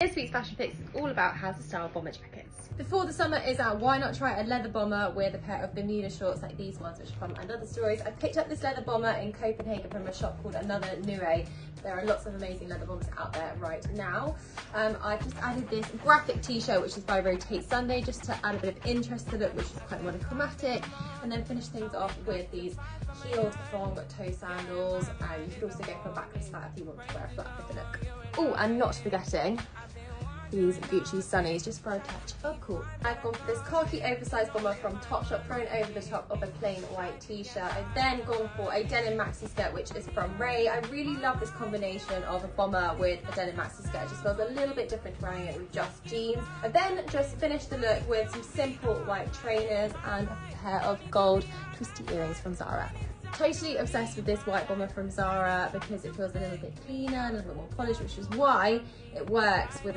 This week's fashion fix is all about how to style bomber jackets. Before the summer is out, why not try a leather bomber with a pair of Bermuda shorts like these ones, which are from & Other Stories. I picked up this leather bomber in Copenhagen from a shop called Another Nue. There are lots of amazing leather bombers out there right now. Um, I've just added this graphic t-shirt, which is by Rotate Sunday, just to add a bit of interest to the look, which is quite monochromatic, and then finish things off with these heeled thong toe sandals, and you could also go for a backless flat if you want to wear a flat with the look. Oh, and not forgetting, these Gucci Sunnies just for a touch of cool. I've gone for this khaki oversized bomber from Topshop thrown over the top of a plain white t-shirt. I've then gone for a denim maxi skirt which is from Raey. I really love this combination of a bomber with a denim maxi skirt. It just feels a little bit different wearing it with just jeans. I then just finished the look with some simple white trainers and a pair of gold twisty earrings from Zara. Totally obsessed with this white bomber from Zara because it feels a little bit cleaner, and a little bit more polished, which is why it works with a